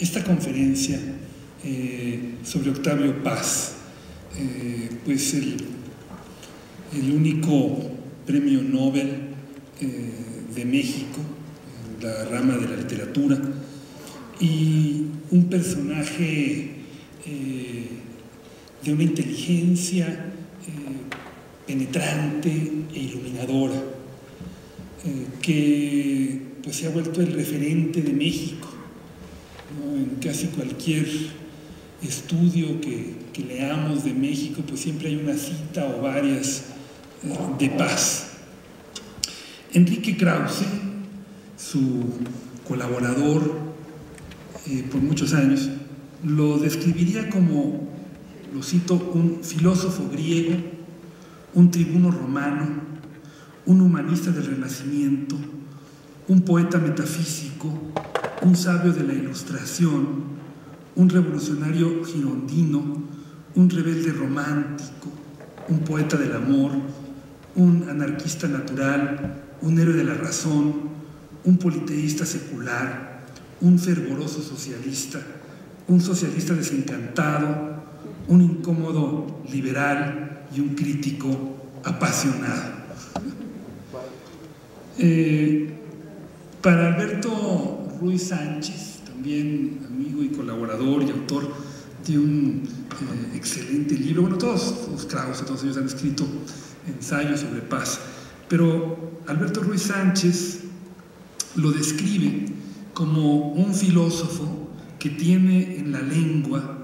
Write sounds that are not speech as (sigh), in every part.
esta conferencia eh, sobre Octavio Paz, eh, pues el, único premio Nobel eh, de México, en la rama de la literatura, y un personaje de una inteligencia penetrante e iluminadora, que pues, se ha vuelto el referente de México en casi cualquier estudio que, leamos de México, pues siempre hay una cita o varias eh, de paz. Enrique Krause, su colaborador eh, por muchos años, lo describiría como, lo cito, un filósofo griego, un tribuno romano, un humanista del Renacimiento, un poeta metafísico, un sabio de la Ilustración, un revolucionario girondino, un rebelde romántico, un poeta del amor, un anarquista natural, un héroe de la razón, un politeísta secular, un fervoroso socialista, un socialista desencantado, un incómodo liberal y un crítico apasionado. Eh, para Alberto Ruiz Sánchez, también amigo y colaborador y autor de un eh, excelente libro. Bueno, todos los Krause, todos ellos han escrito ensayos sobre paz, pero Alberto Ruiz Sánchez lo describe como un filósofo que tiene en la lengua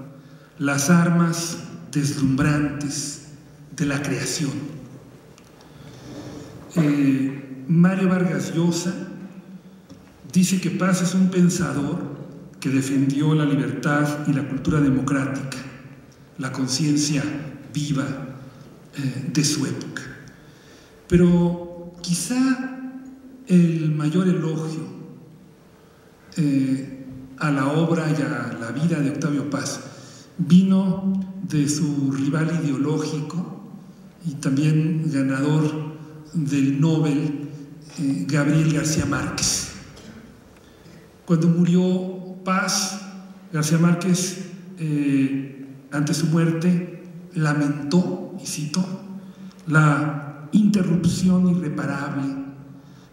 las armas deslumbrantes de la creación. Eh, Mario Vargas Llosa dice que Paz es un pensador que defendió la libertad y la cultura democrática, la conciencia viva eh, de su época. Pero quizá el mayor elogio eh, a la obra y a la vida de Octavio Paz vino de su rival ideológico y también ganador del Nobel, eh, Gabriel García Márquez. Cuando murió Paz, García Márquez, eh, ante su muerte, lamentó, y cito, la interrupción irreparable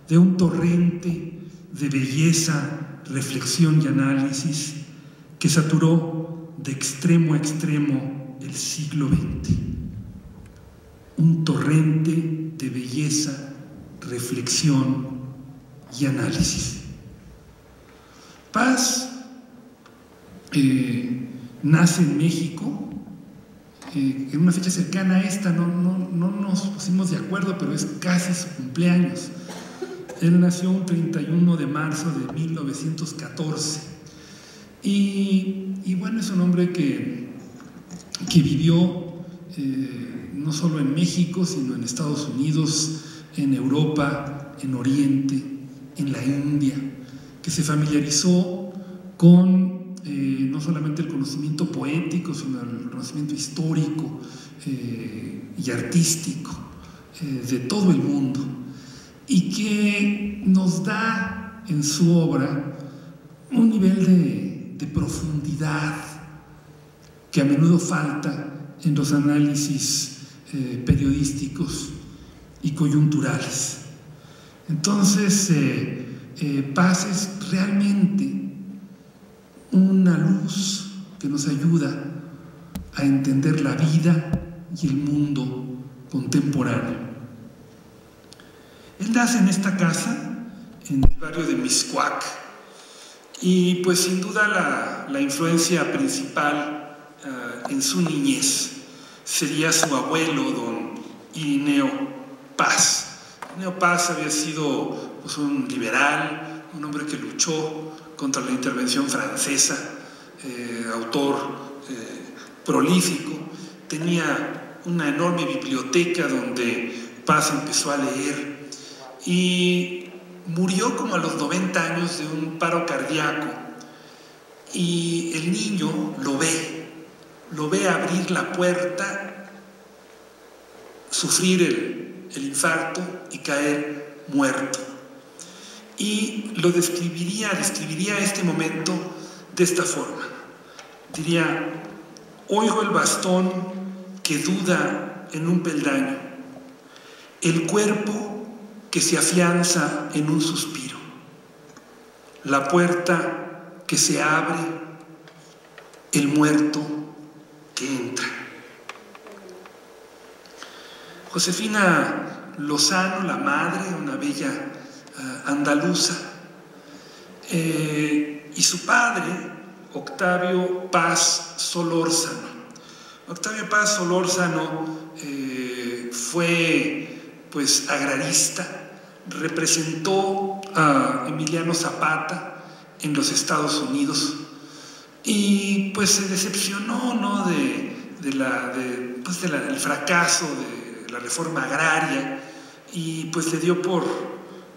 de un torrente de belleza, reflexión y análisis que saturó de extremo a extremo el siglo XX. Un torrente de belleza, reflexión y análisis. Paz nace en México, eh, en una fecha cercana a esta, no, no, nos pusimos de acuerdo, pero es casi su cumpleaños. Él nació un 31 de marzo de 1914. Y, bueno, es un hombre que, que vivió eh, no solo en México, sino en Estados Unidos, en Europa, en Oriente, en la India, que se familiarizó con eh, no solamente el conocimiento poético, sino el conocimiento histórico eh, y artístico eh, de todo el mundo, y que nos da en su obra un nivel de, profundidad que a menudo falta en los análisis periodísticos y coyunturales. Entonces, Paz es realmente una luz que nos ayuda a entender la vida y el mundo contemporáneo. Él nace en esta casa, en el barrio de Miscuac, y pues sin duda la, influencia principal eh, en su niñez sería su abuelo, don Irineo Paz. Irineo Paz había sido pues, un liberal, un hombre que luchó contra la intervención francesa, eh, autor eh, prolífico, tenía una enorme biblioteca donde Paz empezó a leer y murió como a los 90 años de un paro cardíaco. Y el niño lo ve, lo ve abrir la puerta, sufrir el, el infarto y caer muerto y lo describiría, describiría este momento de esta forma. Diría, oigo el bastón que duda en un peldaño, el cuerpo que se afianza en un suspiro, la puerta que se abre, el muerto que entra. Josefina Lozano, la madre, una bella andaluza, eh, y su padre, Octavio Paz Solórzano. Octavio Paz Solórzano eh, fue pues agrarista, representó a Emiliano Zapata en los Estados Unidos y pues se decepcionó ¿no? de, la, pues, del fracaso de la reforma agraria y pues le dio por,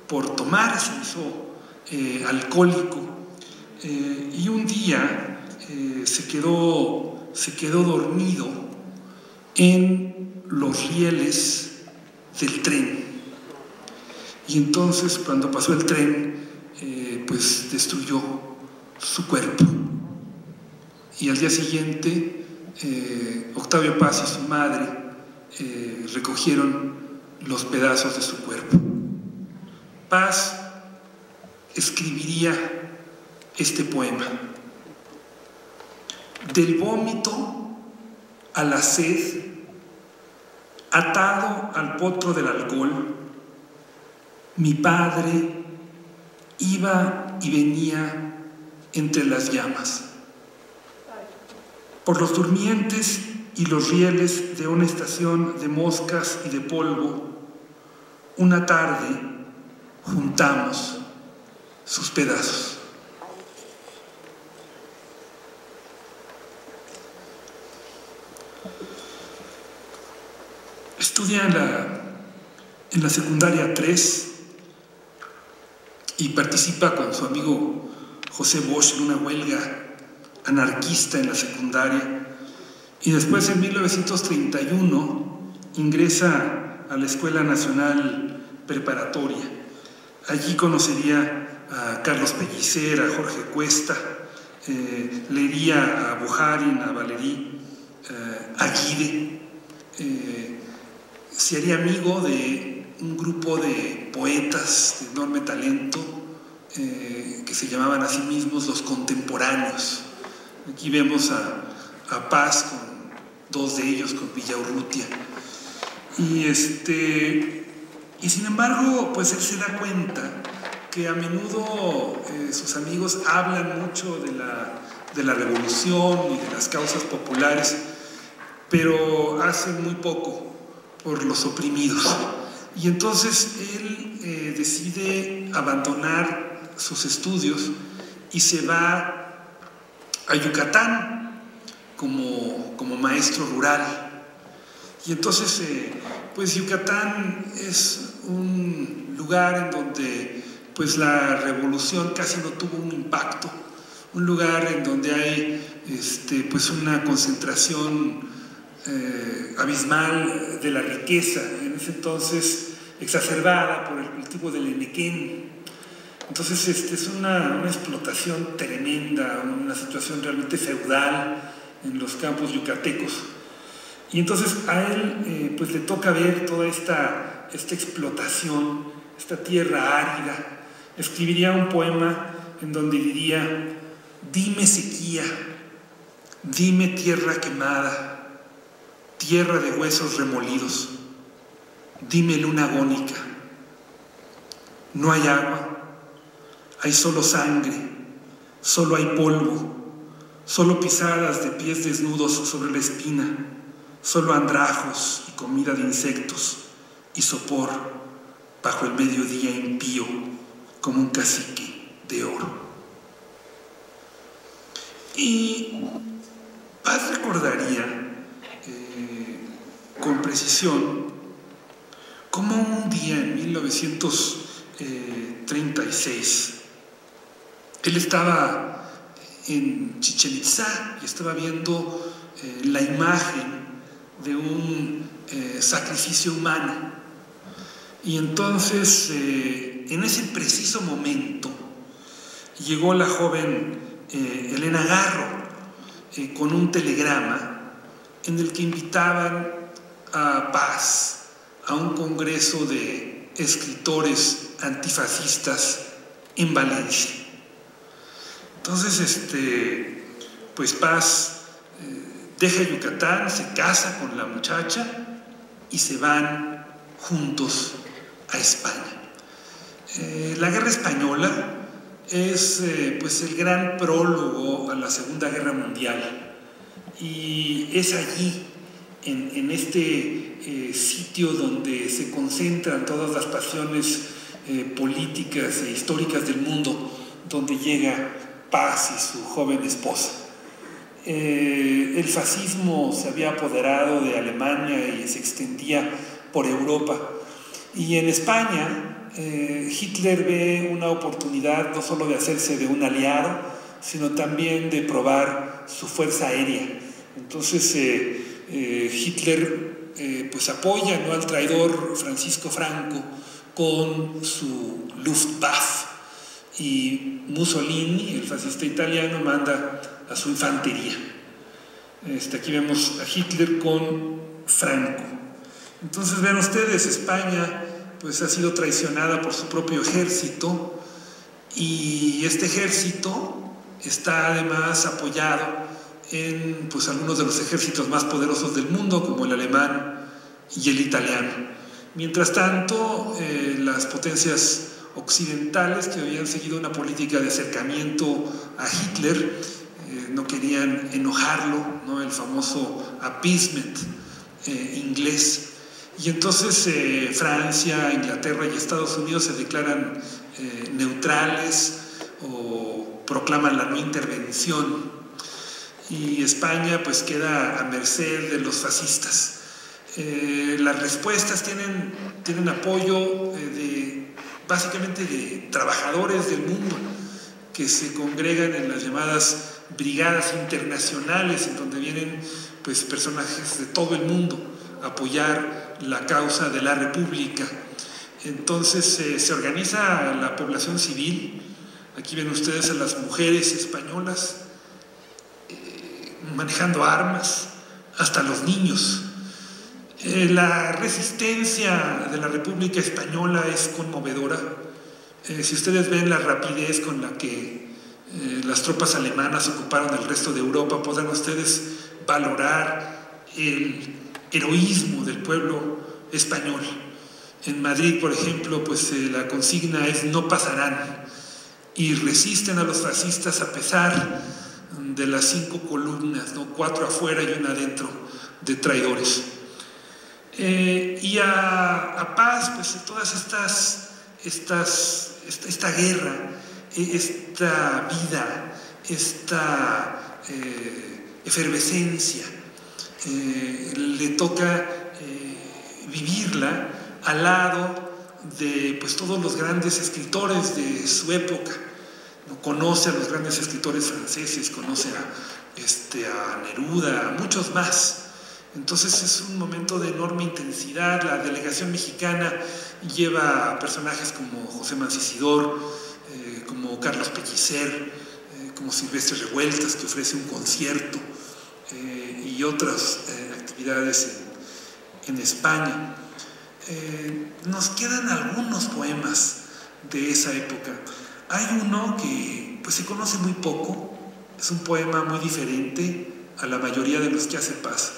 por tomar, hizo eh, alcohólico eh, y un día eh, se, quedó, se quedó dormido en los rieles del tren. Y entonces cuando pasó el tren, pues destruyó su cuerpo. Y al día siguiente, Octavio Paz y su madre recogieron los pedazos de su cuerpo. Paz escribiría este poema. Del vómito a la sed, atado al potro del alcohol, mi padre iba y venía entre las llamas. Por los durmientes y los rieles de una estación de moscas y de polvo, una tarde juntamos sus pedazos. Estudia en la, en la secundaria 3 y participa con su amigo José Bosch en una huelga anarquista en la secundaria y después en 1931 ingresa a la Escuela Nacional Preparatoria. Allí conocería a Carlos Pellicer, a Jorge Cuesta, eh, leería a Bujarin, a Valerí, eh, a Guide. Eh, se haría amigo de un grupo de poetas de enorme talento que se llamaban a sí mismos los contemporáneos. Aquí vemos a, a Paz con dos de ellos con Villaurrutia. Y, este, y sin embargo, pues él se da cuenta que a menudo eh, sus amigos hablan mucho de la, de la revolución y de las causas populares, pero hacen muy poco por los oprimidos. Y entonces él eh, decide abandonar sus estudios y se va a Yucatán como, como maestro rural. Y entonces, eh, pues Yucatán es un lugar en donde pues la revolución casi no tuvo un impacto, un lugar en donde hay este, pues una concentración eh, abismal de la riqueza, en ese entonces exacerbada por el cultivo del enequén. Entonces este, es una, una explotación tremenda, una situación realmente feudal, en los campos yucatecos. Y entonces a él eh, pues le toca ver toda esta, esta explotación, esta tierra árida. Escribiría un poema en donde diría, dime sequía, dime tierra quemada, tierra de huesos remolidos, dime luna agónica. No hay agua, hay solo sangre, solo hay polvo, solo pisadas de pies desnudos sobre la espina, solo andrajos y comida de insectos y sopor bajo el mediodía impío como un cacique de oro. Y Paz recordaría eh, con precisión cómo un día en 1936 él estaba en Chichen Itza y estaba viendo eh, la imagen de un eh, sacrificio humano. Y entonces, eh, en ese preciso momento, llegó la joven Elena Nagarro con un telegrama en el que invitaban a Paz a un congreso de escritores antifascistas en Valencia. Entonces, este, pues Paz eh, deja Yucatán, se casa con la muchacha y se van juntos a España. Eh, la guerra española es eh, pues el gran prólogo a la Segunda Guerra Mundial y es allí, en, este sitio donde se concentran todas las pasiones políticas e históricas del mundo, donde llega Paz y su joven esposa. Eh, el fascismo se había apoderado de Alemania y se extendía por Europa. Y en España, eh, Hitler ve una oportunidad no solo de hacerse de un aliado, sino también de probar su fuerza aérea. Entonces eh, Hitler pues apoya ¿no? al traidor Francisco Franco con su Luftwaffe y Mussolini, el fascista italiano, manda a su infantería. Este, aquí vemos a Hitler con Franco. Entonces ven ustedes, España pues ha sido traicionada por su propio ejército y este ejército está además apoyado en pues, algunos de los ejércitos más poderosos del mundo, como el alemán y el italiano. Mientras tanto, eh, las potencias occidentales que habían seguido una política de acercamiento a Hitler, eh, no querían enojarlo, ¿no? el famoso appeasement eh, inglés. Y entonces eh, Francia, Inglaterra y Estados Unidos se declaran neutrales o proclaman la no intervención. Y España pues queda a merced de los fascistas. las respuestas tienen, tienen apoyo de básicamente de trabajadores del mundo que se congregan en las llamadas brigadas internacionales, en donde vienen pues, personajes de todo el mundo a apoyar la causa de la República. Entonces eh, se organiza la población civil, aquí ven ustedes a las mujeres españolas eh, manejando armas, hasta los niños eh, la resistencia de la República Española es conmovedora. Si ustedes ven la rapidez con la que las tropas alemanas ocuparon el resto de Europa, podrán ustedes valorar el heroísmo del pueblo español. En Madrid, por ejemplo, pues la consigna es no pasarán y resisten a los fascistas a pesar de las cinco columnas, ¿no? cuatro afuera y una adentro de traidores. Eh, y a, Paz, pues todas estas, estas esta, guerra, e, esta vida, esta eh, efervescencia, eh, le toca vivirla al lado de pues, todos los grandes escritores de su época. Conoce a los grandes escritores franceses, conoce a, este, Neruda, a muchos más. Entonces es un momento de enorme intensidad. La delegación mexicana lleva personajes como José Mancisidor, eh, como Carlos Pellicer, eh, como Silvestre Revueltas, que ofrece un concierto eh, y otras actividades en, España. nos quedan algunos poemas de esa época. Hay uno que pues, se conoce muy poco, es un poema muy diferente a la mayoría de los que hace paz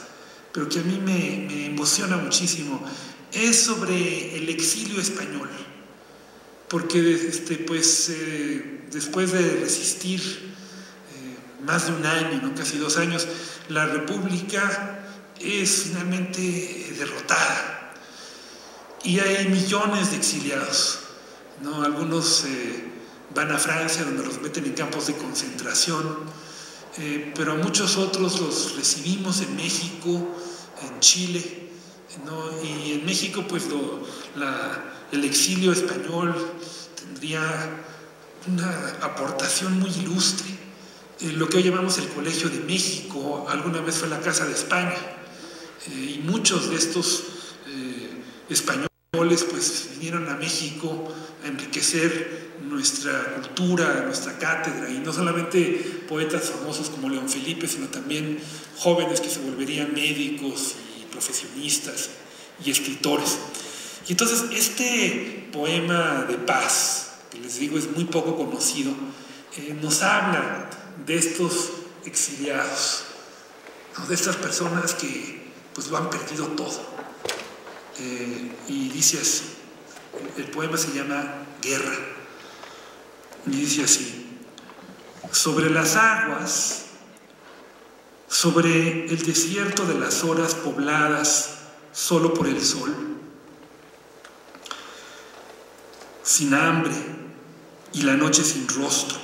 pero que a mí me, emociona muchísimo, es sobre el exilio español. Porque este, pues, eh, después de resistir eh, más de un año, ¿no? casi dos años, la República es finalmente derrotada. Y hay millones de exiliados. ¿no? Algunos eh, van a Francia, donde los meten en campos de concentración eh, pero muchos otros los recibimos en México, en Chile, y en México pues el exilio español tendría una aportación muy ilustre. Eh, lo que hoy llamamos el Colegio de México, alguna vez fue la Casa de España, eh, y muchos de estos españoles pues vinieron a México a enriquecer nuestra cultura, nuestra cátedra, y no solamente poetas famosos como León Felipe, sino también jóvenes que se volverían médicos y profesionistas y escritores. Y entonces este poema de paz, que les digo es muy poco conocido, eh, nos habla de estos exiliados, de estas personas que pues lo han perdido todo. Eh, y dice así, el poema se llama Guerra, y dice así, sobre las aguas, sobre el desierto de las horas pobladas solo por el sol, sin hambre y la noche sin rostro,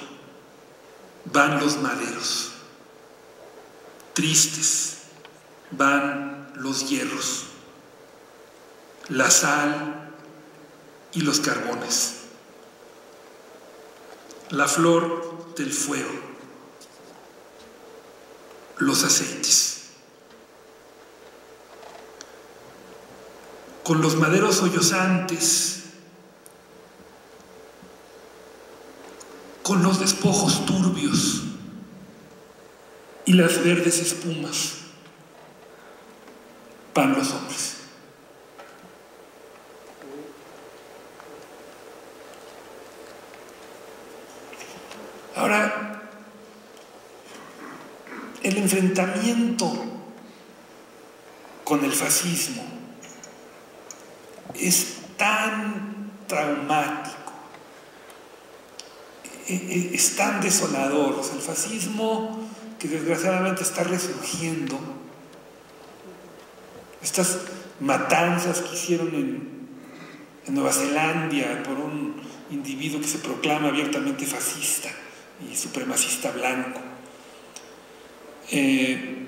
van los maderos, tristes van los hierros, la sal y los carbones, la flor del fuego, los aceites. Con los maderos hoyozantes, con los despojos turbios y las verdes espumas, van los hombres. Ahora, el enfrentamiento con el fascismo es tan traumático, es tan desolador. el fascismo que desgraciadamente está resurgiendo, estas matanzas que hicieron en, en Nueva Zelanda por un individuo que se proclama abiertamente fascista y supremacista blanco. Eh,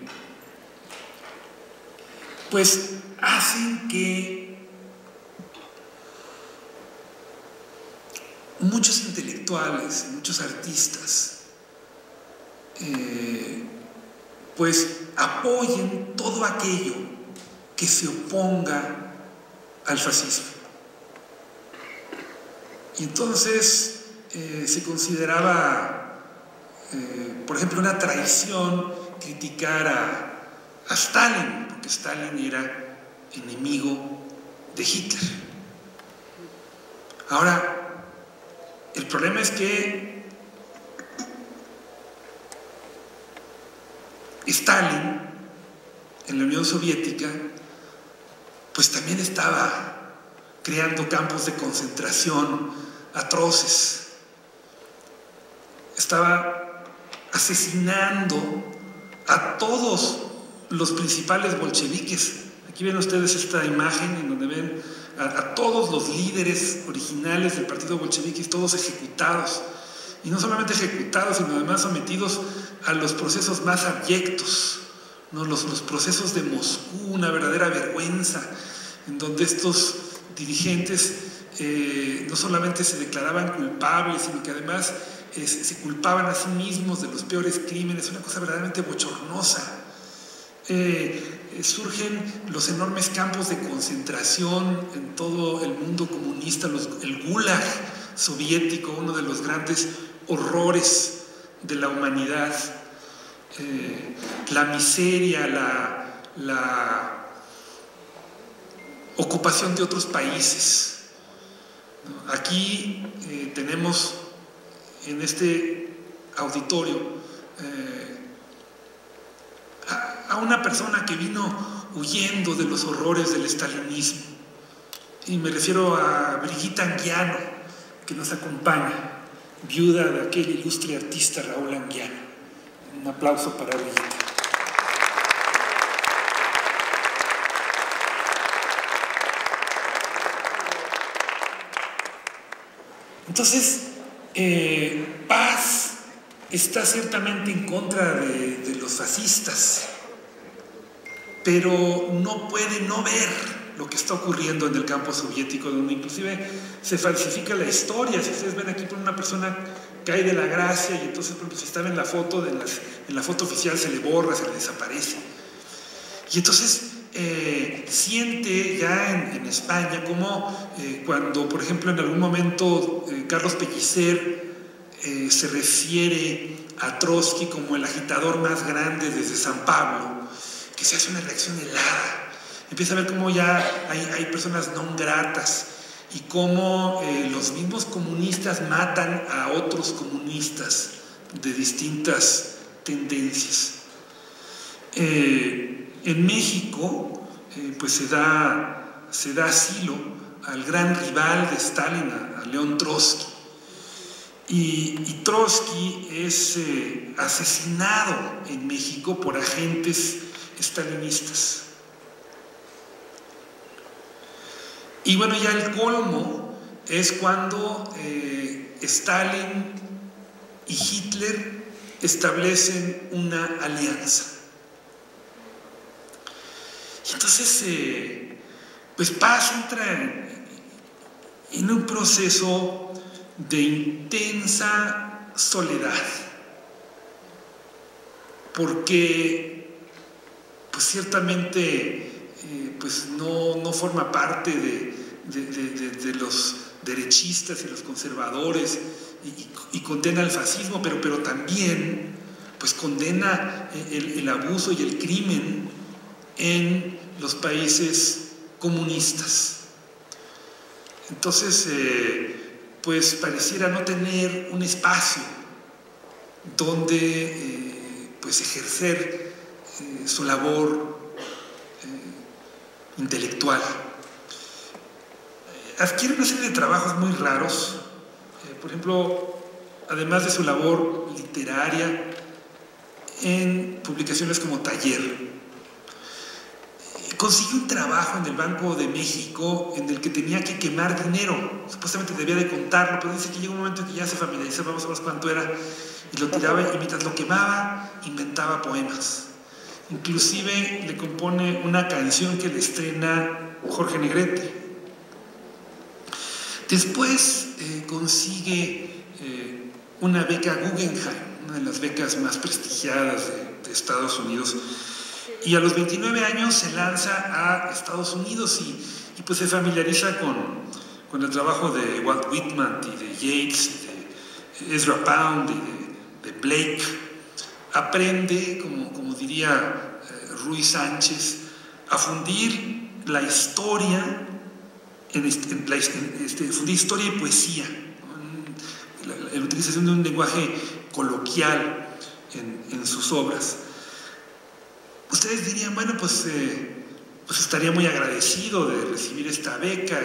pues hacen que muchos intelectuales, muchos artistas, eh, pues apoyen todo aquello que se oponga al fascismo. Y entonces eh, se consideraba, eh, por ejemplo, una traición criticar a, a Stalin, porque Stalin era enemigo de Hitler. Ahora, el problema es que Stalin, en la Unión Soviética, pues también estaba creando campos de concentración atroces estaba asesinando a todos los principales bolcheviques. Aquí ven ustedes esta imagen en donde ven a, todos los líderes originales del partido bolchevique, todos ejecutados. Y no solamente ejecutados, sino además sometidos a los procesos más abyectos, ¿no? los, procesos de Moscú, una verdadera vergüenza, en donde estos dirigentes eh, no solamente se declaraban culpables, sino que además se culpaban a sí mismos de los peores crímenes, una cosa verdaderamente bochornosa. Eh, surgen los enormes campos de concentración en todo el mundo comunista, el gulag soviético, uno de los grandes horrores de la humanidad, eh, la miseria, la, ocupación de otros países. Aquí tenemos en este auditorio eh, a, una persona que vino huyendo de los horrores del estalinismo. Y me refiero a Brigitte Anguiano, que nos acompaña, viuda de aquel ilustre artista Raúl Anguiano. Un aplauso para Brigitte. Entonces, eh, paz está ciertamente en contra de, los fascistas, pero no puede no ver lo que está ocurriendo en el campo soviético, donde inclusive se falsifica la historia. Si ustedes ven aquí por una persona cae de la gracia y entonces si estaba en la foto, en la foto oficial se le borra, se le desaparece. Y entonces eh, siente ya en, España como eh, cuando, por ejemplo, en algún momento eh, Carlos Pellicer se refiere a Trotsky como el agitador más grande desde San Pablo, que se hace una reacción helada. Empieza a ver cómo ya hay, hay personas no gratas y cómo los mismos comunistas matan a otros comunistas de distintas tendencias. En México, eh, pues se da, se da asilo al gran rival de Stalin, a, León Trotsky. Y, Trotsky es eh, asesinado en México por agentes stalinistas. Y bueno, ya el colmo es cuando eh, Stalin y Hitler establecen una alianza. Y entonces, eh, pues Paz entra en, un proceso de intensa soledad, porque ciertamente eh, pues no, forma parte de, los derechistas y los conservadores y, condena el fascismo, pero, pero también pues condena el, el abuso y el crimen en los países comunistas. Entonces, eh, pues pareciera no tener un espacio donde eh, pues ejercer eh, su labor intelectual. Adquiere una serie de trabajos muy raros, por ejemplo, además de su labor literaria, en publicaciones como Taller, consiguió un trabajo en el Banco de México en el que tenía que quemar dinero. Supuestamente debía de contarlo, pero dice que llegó un momento en que ya se familiarizó, vamos a ver cuánto era, y lo tiraba y mientras lo quemaba, inventaba poemas. Inclusive le compone una canción que le estrena Jorge Negrete. Después eh, consigue eh, una beca Guggenheim, una de las becas más prestigiadas de Estados Unidos, y a los 29 años se lanza a Estados Unidos y, pues se familiariza con, con, el trabajo de Walt Whitman y de Yates, de Ezra Pound y de, Blake. Aprende, como, como diría eh, Ruiz Sánchez, a fundir la historia, en, este, historia y poesía, la, utilización de un lenguaje coloquial en, en sus obras. Ustedes dirían, bueno, pues, eh, pues estaría muy agradecido de recibir esta beca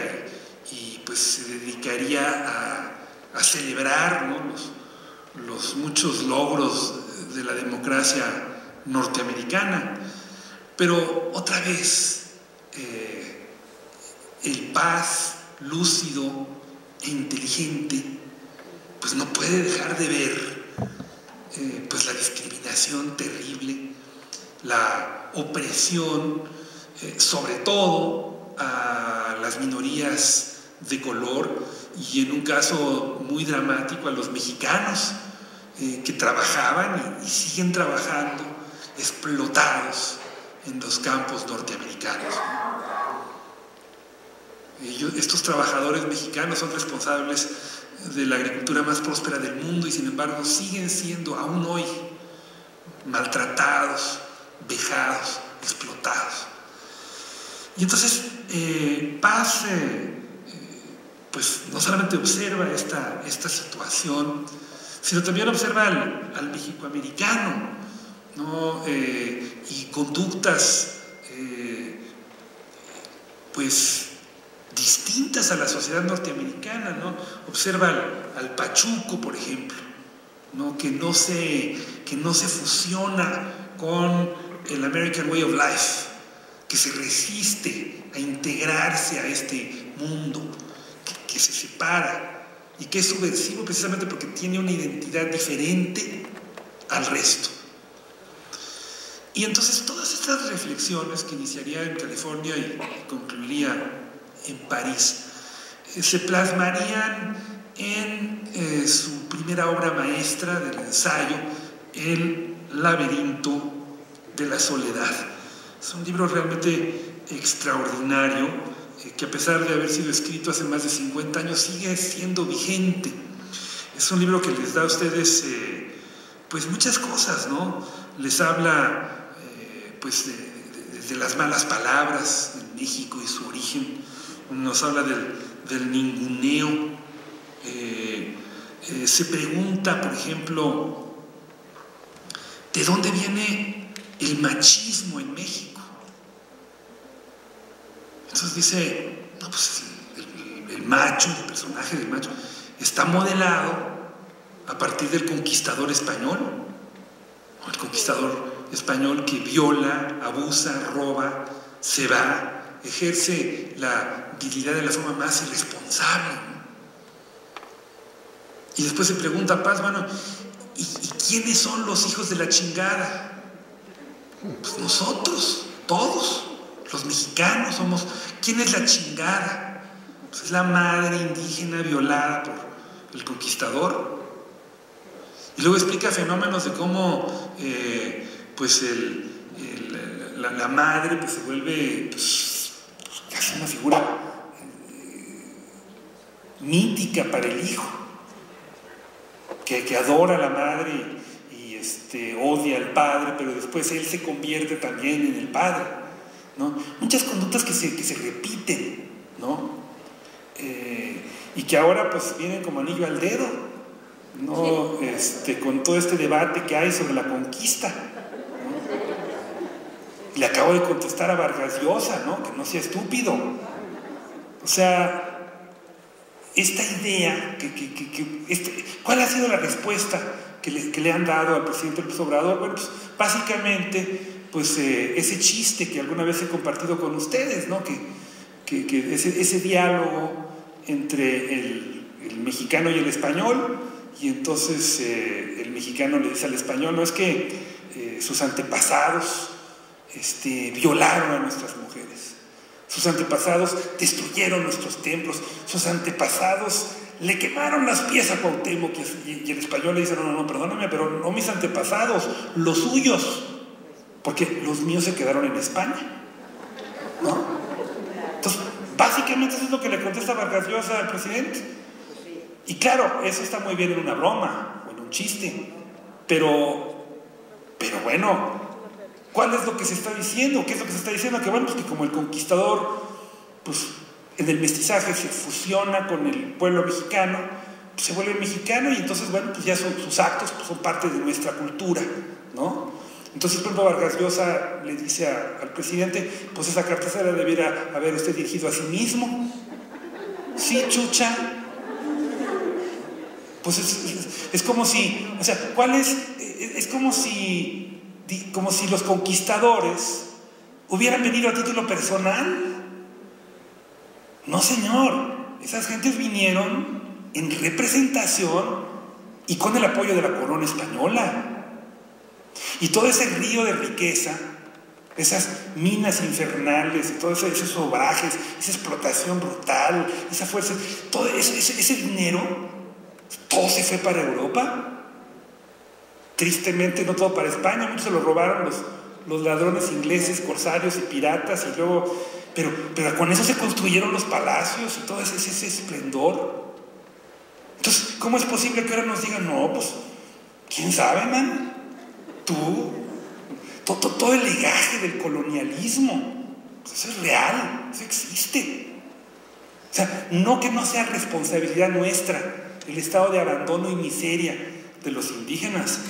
y, pues se dedicaría a, celebrar los, muchos logros de la democracia norteamericana. Pero otra vez, eh, el paz lúcido e inteligente, pues no puede dejar de ver eh, pues la discriminación terrible la opresión, eh, sobre todo a las minorías de color y en un caso muy dramático a los mexicanos que trabajaban y, siguen trabajando explotados en los campos norteamericanos. estos trabajadores mexicanos son responsables de la agricultura más próspera del mundo y sin embargo siguen siendo aún hoy maltratados, vejados, explotados. Y entonces eh, Paz, eh, pues no solamente observa esta, esta situación, sino también observa al, al mexicoamericano, ¿no? y conductas, pues distintas a la sociedad norteamericana, ¿no? Observa al, pachuco, por ejemplo, ¿no? Que, no se, que no se fusiona con el American Way of Life, que se resiste a integrarse a este mundo, que, se separa y que es subversivo precisamente porque tiene una identidad diferente al resto. Y entonces todas estas reflexiones que iniciaría en California y concluiría en París, eh, se plasmarían en eh, su primera obra maestra del ensayo, El laberinto de la soledad, Es un libro realmente extraordinario, eh, que a pesar de haber sido escrito hace más de 50 años, sigue siendo vigente. Es un libro que les da a ustedes pues muchas cosas, ¿no? Les habla pues de, las malas palabras en México y su origen, nos habla del, ninguneo, se pregunta, por ejemplo, ¿de dónde viene el machismo en México? Entonces dice, no, pues el, macho, el personaje del macho, está modelado a partir del conquistador español, el conquistador español que viola, abusa, roba, se va, ejerce la virilidad de la forma más irresponsable. Y después se pregunta Paz, bueno, ¿y, quiénes son los hijos de la chingada? Pues nosotros, todos, los mexicanos somos. ¿Quién es la chingada? Pues es la madre indígena violada por el conquistador. Y luego explica fenómenos de cómo eh, pues la, madre pues, se vuelve pues, casi una figura eh, mítica para el hijo, que, que, adora a la madre y, este, odia al padre, pero después él se convierte también en el padre. ¿no? Muchas conductas que se, que se repiten, ¿no? Eh, y que ahora pues vienen como anillo al dedo. ¿no? Este, con todo este debate que hay sobre la conquista. Le acabo de contestar a Vargas Llosa, ¿no? que no sea estúpido. O sea, esta idea, este, ¿cuál ha sido la respuesta que le, han dado al presidente López Obrador? Bueno, pues básicamente, pues eh, ese chiste que alguna vez he compartido con ustedes, ¿no? que, ese, diálogo entre el, el mexicano y el español, y entonces eh, el mexicano le dice al español, no es que eh, sus antepasados este, violaron a nuestras mujeres, sus antepasados destruyeron nuestros templos, sus antepasados le quemaron las pies a Cuauhtémoc y, el español le dice, no, no, perdóname, pero no mis antepasados, los suyos, porque los míos se quedaron en España. ¿No? Entonces, básicamente eso es lo que le contesta Vargas Llosa al presidente. Y claro, eso está muy bien en una broma o en un chiste, pero, pero bueno, ¿cuál es lo que se está diciendo? ¿Qué es lo que se está diciendo? Que bueno, pues que como el conquistador, pues en el mestizaje se fusiona con el pueblo mexicano, pues se vuelve mexicano y entonces, bueno, pues ya sus actos pues, son parte de nuestra cultura, ¿no? Entonces, por ejemplo, Vargas Llosa le dice al presidente, pues esa carta se la debiera haber usted dirigido a sí mismo. Sí, chucha, pues es, como si, o sea, ¿cuál es? Es como si, como si los conquistadores hubieran venido a título personal. No, señor, esas gentes vinieron en representación y con el apoyo de la corona española. Y todo ese río de riqueza, esas minas infernales, todos esos obrajes, esa explotación brutal, esa fuerza, todo ese, ese dinero todo se fue para Europa. Tristemente no todo para España, muchos se lo robaron los, los ladrones ingleses, corsarios y piratas, y luego, pero, pero con eso se construyeron los palacios y todo ese, ese esplendor. Entonces, ¿cómo es posible que ahora nos digan, no, pues, quién sabe, man? Tú, todo, todo el legaje del colonialismo, eso es real, eso existe. O sea, no que no sea responsabilidad nuestra, el estado de abandono y miseria de los indígenas.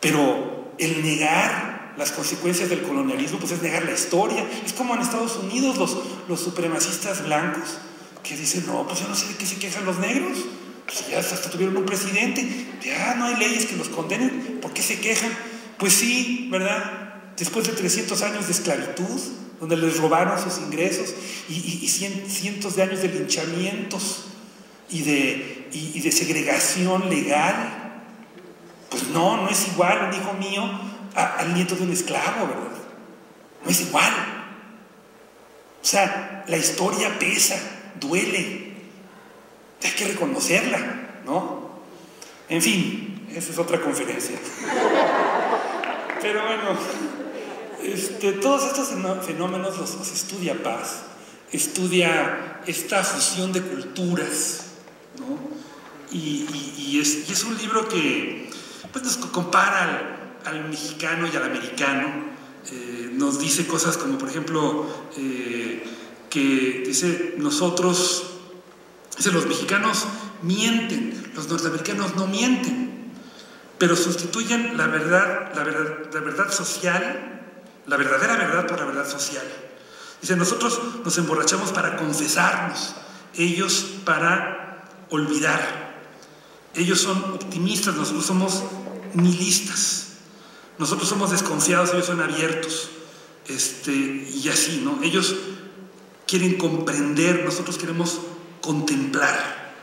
Pero el negar las consecuencias del colonialismo, pues es negar la historia. Es como en Estados Unidos los, los supremacistas blancos, que dicen, no, pues yo no sé de qué se quejan los negros. Pues ya hasta tuvieron un presidente, ya no hay leyes que los condenen, ¿por qué se quejan? Pues sí, ¿verdad? Después de 300 años de esclavitud, donde les robaron sus ingresos y, cientos de años de linchamientos, y de, y, de segregación legal. Pues no, no es igual un hijo mío al nieto de un esclavo, ¿verdad? No es igual. O sea, la historia pesa, duele. Hay que reconocerla, ¿no? En fin, esa es otra conferencia. (laughs) Pero bueno, este, todos estos fenómenos los, estudia Paz, estudia esta fusión de culturas, ¿no? y, es, un libro que pues, nos compara al, mexicano y al americano, eh, nos dice cosas como, por ejemplo, eh, que dice, nosotros, dice, los mexicanos mienten, los norteamericanos no mienten, pero sustituyen la verdad, la verdad, la verdad social la verdadera verdad por la verdad social. Dice, nosotros nos emborrachamos para confesarnos, ellos para olvidar. Ellos son optimistas, nosotros somos nihilistas. Nosotros somos desconfiados, ellos son abiertos. Este, y así, ¿no? Ellos quieren comprender, nosotros queremos contemplar.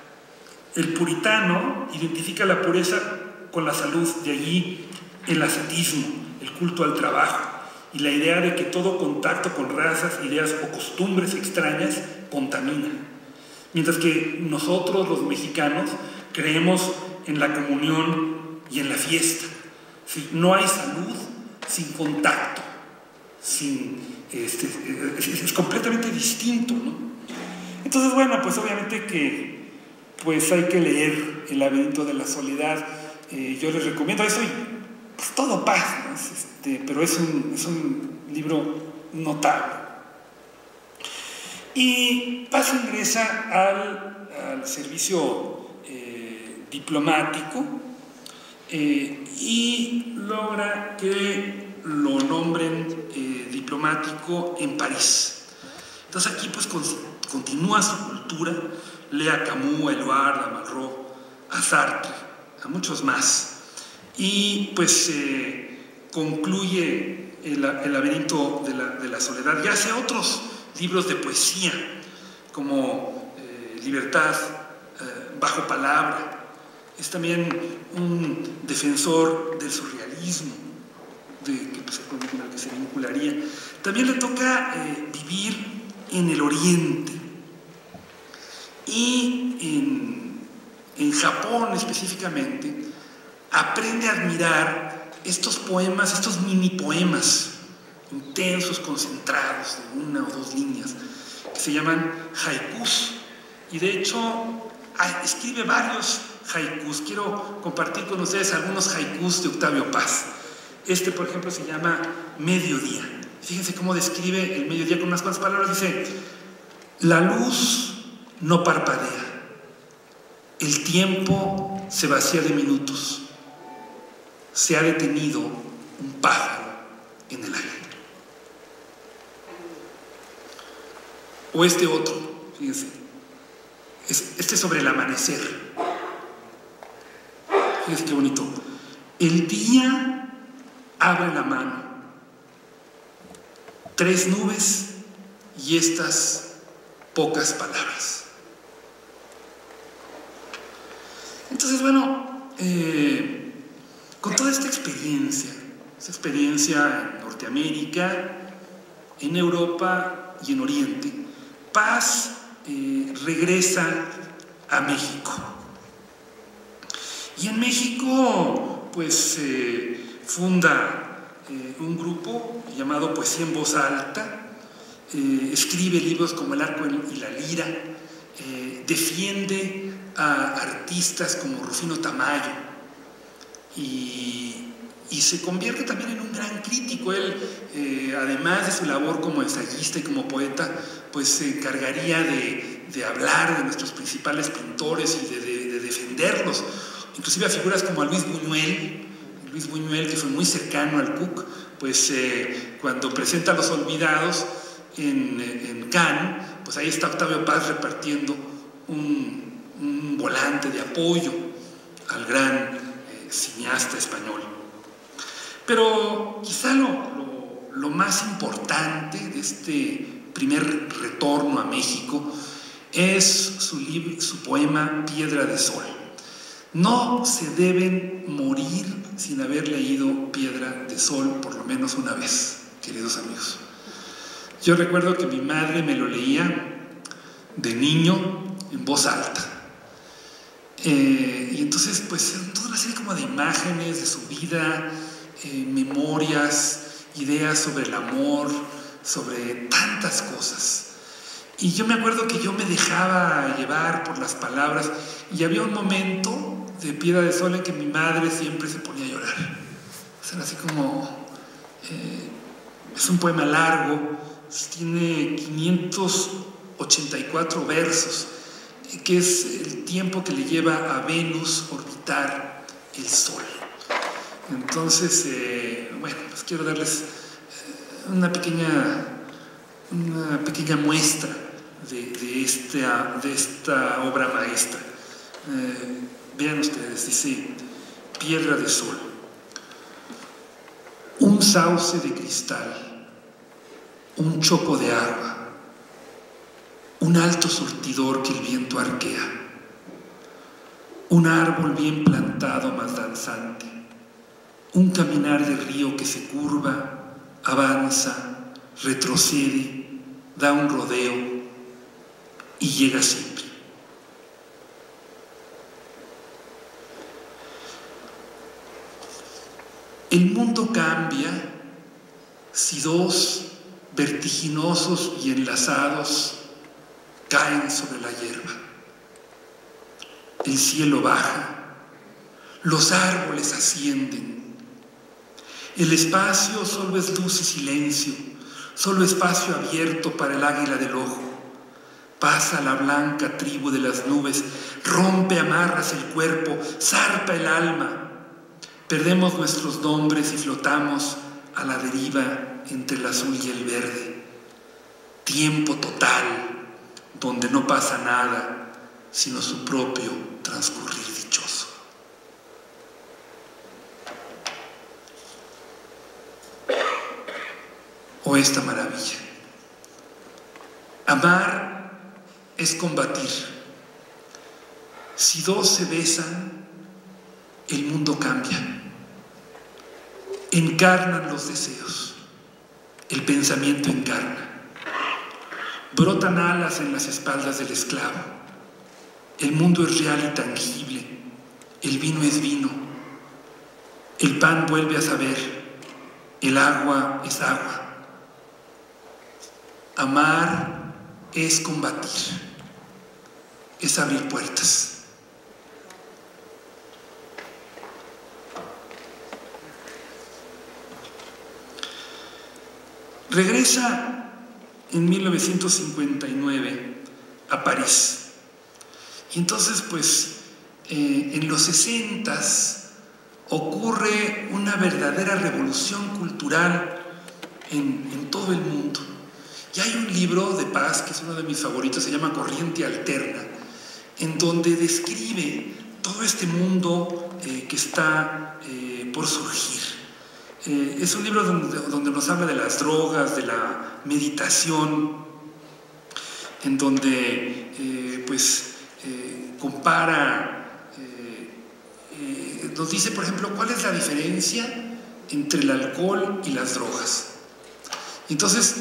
El puritano identifica la pureza con la salud, de allí el ascetismo, el culto al trabajo y la idea de que todo contacto con razas, ideas o costumbres extrañas contamina. Mientras que nosotros los mexicanos creemos en la comunión y en la fiesta. No hay salud sin contacto, sin, este, es, completamente distinto. ¿no? Entonces, bueno, pues obviamente que pues hay que leer El laberinto de la soledad. Eh, yo les recomiendo eso y pues todo pasa. ¿no? Este, pero es un, libro notable. Y Paz ingresa al, servicio eh, diplomático eh, y logra que lo nombren eh, diplomático en París. Entonces aquí pues continúa su cultura, lee a Camus, a Eluard, a Malraux, a Sartre, a muchos más. Y pues concluye el, laberinto de la, soledad y hace otros libros de poesía, como eh, Libertad eh, bajo palabra. Es también un defensor del surrealismo, de, que, pues, con que se vincularía. También le toca eh, vivir en el Oriente y en, en Japón específicamente, aprende a admirar estos poemas, estos mini poemas intensos, concentrados, de una o dos líneas, que se llaman haikus. Y de hecho, escribe varios haikus. Quiero compartir con ustedes algunos haikus de Octavio Paz. Este, por ejemplo, se llama Mediodía. Fíjense cómo describe el mediodía con unas cuantas palabras. Dice, la luz no parpadea. El tiempo se vacía de minutos se ha detenido un pájaro en el aire. O este otro, fíjense, este sobre el amanecer. Qué bonito. El día abre la mano, tres nubes y estas pocas palabras. Entonces, bueno, eh, con toda esta experiencia, esta experiencia en Norteamérica, en Europa y en Oriente, Paz eh, regresa a México. Y en México, pues, eh, funda eh, un grupo llamado Poesía en Voz Alta, escribe libros como El Arco y la Lira, defiende a artistas como Rufino Tamayo, y, se convierte también en un gran crítico. Él, eh, además de su labor como ensayista y como poeta, pues se encargaría de, hablar de nuestros principales pintores y de, defenderlos, inclusive a figuras como a Luis Buñuel, Luis Buñuel que fue muy cercano al Cook, pues eh, cuando presenta Los Olvidados en, Cannes, pues ahí está Octavio Paz repartiendo un, volante de apoyo al gran cineasta español. Pero quizá lo, más importante de este primer retorno a México es su, su poema Piedra de Sol. No se deben morir sin haber leído Piedra de Sol por lo menos una vez, queridos amigos. Yo recuerdo que mi madre me lo leía de niño en voz alta. Eh, y entonces, pues, toda una serie como de imágenes de su vida, eh, memorias, ideas sobre el amor, sobre tantas cosas. Y yo me acuerdo que yo me dejaba llevar por las palabras y había un momento de Piedra de Sol en que mi madre siempre se ponía a llorar. O así como... Eh, es un poema largo, tiene 584 versos, que es el tiempo que le lleva a Venus orbitar el Sol. Entonces, eh, bueno, pues quiero darles eh, una pequeña, una pequeña muestra de, esta, de esta obra maestra. Vean ustedes, dice Piedra de Sol. Un sauce de cristal, un chopo de agua, un alto surtidor que el viento arquea, un árbol bien plantado más danzante, un caminar de río que se curva, avanza, retrocede, da un rodeo y llega siempre. El mundo cambia si dos vertiginosos y enlazados caen sobre la hierba. El cielo baja, los árboles ascienden. El espacio solo es luz y silencio, solo espacio abierto para el águila del ojo. Pasa la blanca tribu de las nubes, rompe amarras el cuerpo, zarpa el alma. Perdemos nuestros nombres y flotamos a la deriva entre el azul y el verde. Tiempo total donde no pasa nada, sino su propio transcurrir dichoso. O esta maravilla. Amar es combatir. Si dos se besan, el mundo cambia. Encarnan los deseos. El pensamiento encarna. Brotan alas en las espaldas del esclavo. El mundo es real y tangible. El vino es vino. El pan vuelve a saber. El agua es agua. Amar es combatir. Es abrir puertas. Regresa en 1959 a París. Y entonces, pues, eh, en los 60 ocurre una verdadera revolución cultural en, todo el mundo. Y hay un libro de paz, que es uno de mis favoritos, se llama Corriente Alterna, en donde describe todo este mundo eh, que está eh, por surgir. Es un libro donde, nos habla de las drogas, de la meditación en donde eh, pues eh, compara, eh, nos dice por ejemplo cuál es la diferencia entre el alcohol y las drogas. Entonces,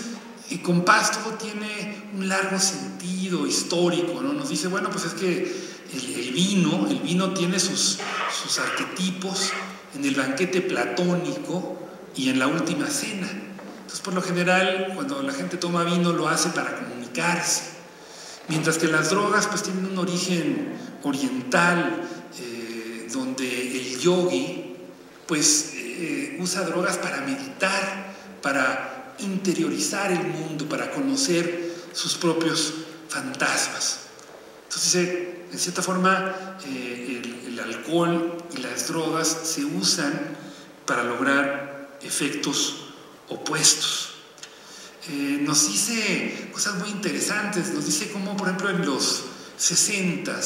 Paz todo tiene un largo sentido histórico, ¿no? Nos dice, bueno, pues es que el, vino, el vino tiene sus, sus arquetipos en el banquete platónico y en la última cena. Entonces, por lo general, cuando la gente toma vino, lo hace para comunicarse. Mientras que las drogas, pues, tienen un origen oriental, eh, donde el yogi, pues, eh, usa drogas para meditar, para interiorizar el mundo, para conocer sus propios fantasmas. Entonces, en cierta forma, eh, el alcohol y las drogas se usan para lograr efectos opuestos. Eh, nos dice cosas muy interesantes, nos dice cómo, por ejemplo, en los 60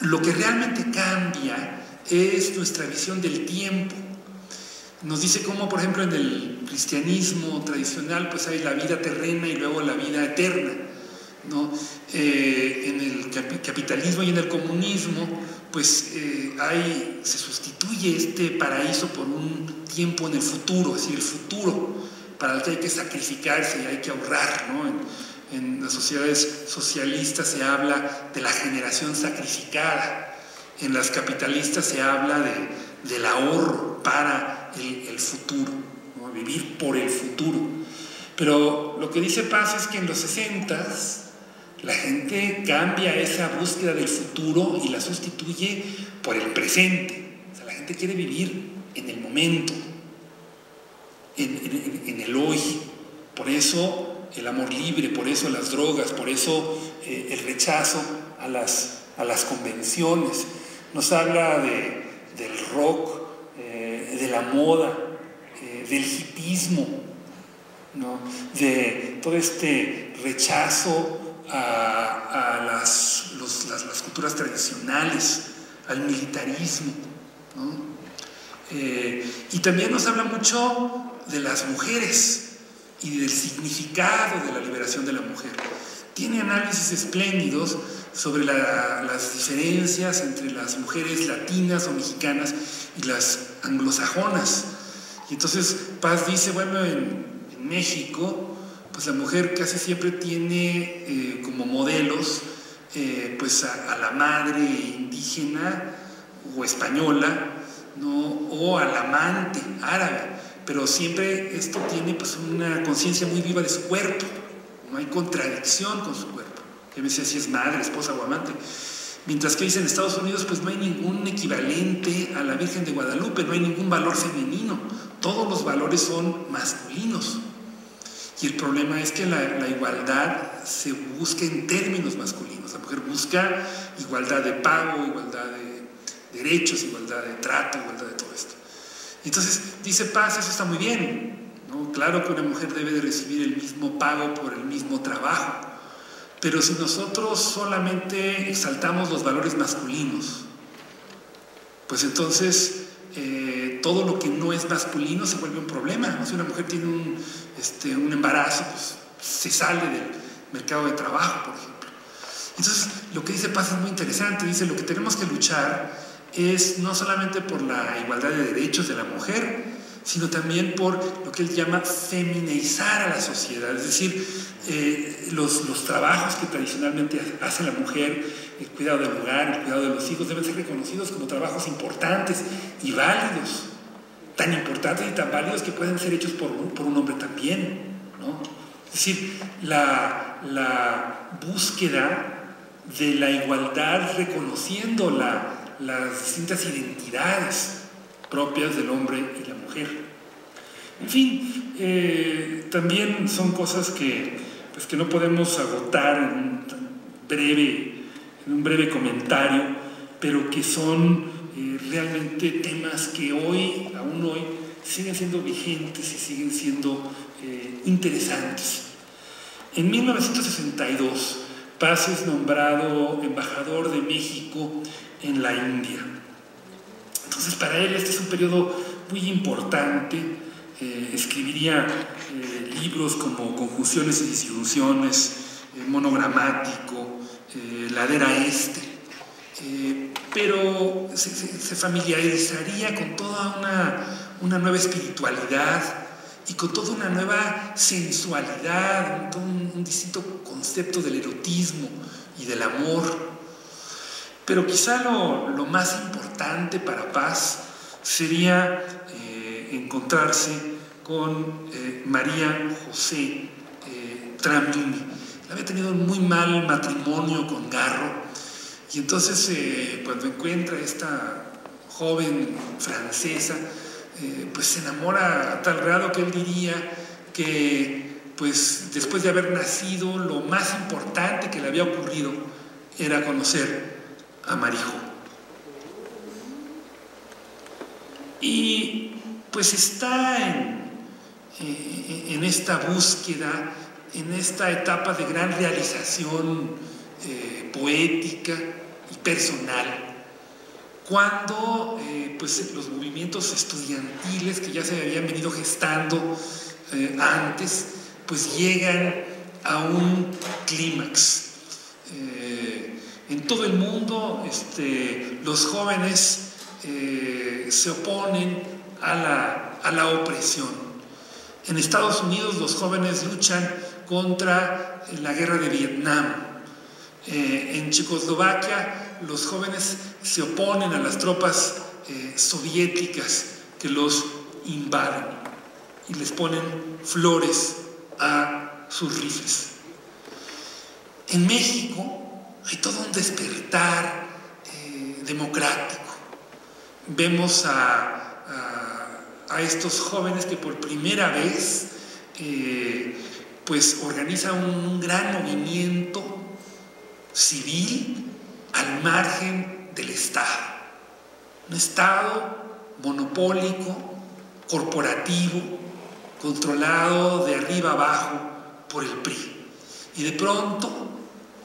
lo que realmente cambia es nuestra visión del tiempo. Nos dice cómo, por ejemplo, en el cristianismo tradicional, pues hay la vida terrena y luego la vida eterna. ¿no? Eh, en el capitalismo y en el comunismo, pues eh, hay, se sustituye este paraíso por un tiempo en el futuro, es decir, el futuro para el que hay que sacrificarse y hay que ahorrar. ¿no? En, las sociedades socialistas se habla de la generación sacrificada, en las capitalistas se habla de, del ahorro para el, futuro. a vivir por el futuro. Pero lo que dice Paz es que en los 60 la gente cambia esa búsqueda del futuro y la sustituye por el presente. O sea, la gente quiere vivir en el momento, en, el hoy. Por eso el amor libre, por eso las drogas, por eso eh, el rechazo a las, a las convenciones. Nos habla del rock, eh, de la moda, eh, del hipismo, de todo este rechazo a, las, las, culturas tradicionales, al militarismo. y también nos habla mucho de las mujeres y del significado de la liberación de la mujer. Tiene análisis espléndidos sobre las diferencias entre las mujeres latinas o mexicanas y las anglosajonas. Y entonces Paz dice, bueno, en, México, pues la mujer casi siempre tiene eh, como modelos eh, pues a, la madre indígena o española, ¿no? o al amante árabe pero siempre esto tiene pues una conciencia muy viva de su cuerpo, no hay contradicción con su cuerpo, que me decía si es madre, esposa o amante. Mientras que dice en Estados Unidos pues no hay ningún equivalente a la Virgen de Guadalupe, no hay ningún valor femenino, todos los valores son masculinos. Y el problema es que la, igualdad se busca en términos masculinos. La mujer busca igualdad de pago, igualdad de derechos, igualdad de trato, igualdad de todo esto. Entonces dice Paz, eso está muy bien. ¿no? Claro que una mujer debe de recibir el mismo pago por el mismo trabajo. Pero si nosotros solamente exaltamos los valores masculinos, pues entonces eh, todo lo que no es masculino se vuelve un problema. Si una mujer tiene un, este, un embarazo, pues se sale del mercado de trabajo, por ejemplo. Entonces, lo que dice Paz es muy interesante. Dice, lo que tenemos que luchar es no solamente por la igualdad de derechos de la mujer, sino también por lo que él llama feminizar a la sociedad, es decir, eh, los, los, trabajos que tradicionalmente hace la mujer, el cuidado del hogar, el cuidado de los hijos, deben ser reconocidos como trabajos importantes y válidos, tan importantes y tan válidos que pueden ser hechos por un, por un hombre también. ¿no? Es decir, la, la búsqueda de la igualdad reconociendo la, las distintas identidades propias del hombre y la mujer. En fin, eh, también son cosas que, pues, que no podemos agotar en un, breve, en un breve comentario, pero que son eh, realmente temas que hoy, aún hoy, siguen siendo vigentes y siguen siendo eh, interesantes. En 1962, Paz es nombrado embajador de México en la India. Entonces para él este es un periodo muy importante. Eh, escribiría eh, libros como Conjunciones y Disjunciones, eh, Monogramático, Ladera Este, pero se, familiarizaría con toda una, una, nueva espiritualidad y con toda una nueva sensualidad, un, un distinto concepto del erotismo y del amor. Pero quizá lo, más importante para Paz sería eh, encontrarse con eh, María José eh, Tramini. Había tenido un muy mal matrimonio con Garro y entonces cuando encuentra esta joven francesa, pues se enamora a tal grado que él diría que pues después de haber nacido lo más importante que le había ocurrido era conocer Amarijo. Y pues está en, eh, en, esta búsqueda, en esta etapa de gran realización eh, poética y personal, cuando eh, pues los movimientos estudiantiles que ya se habían venido gestando antes, pues llegan a un clímax en todo el mundo este, los jóvenes eh, se oponen a la, opresión. En Estados Unidos los jóvenes luchan contra la guerra de Vietnam. Eh, en Checoslovaquia los jóvenes se oponen a las tropas eh, soviéticas que los invaden. y les ponen flores a sus rifles. En México hay todo un despertar eh, democrático. Vemos a, estos jóvenes que por primera vez eh, pues organizan un gran movimiento civil al margen del Estado. Un Estado monopólico, corporativo, controlado de arriba abajo por el PRI. Y de pronto,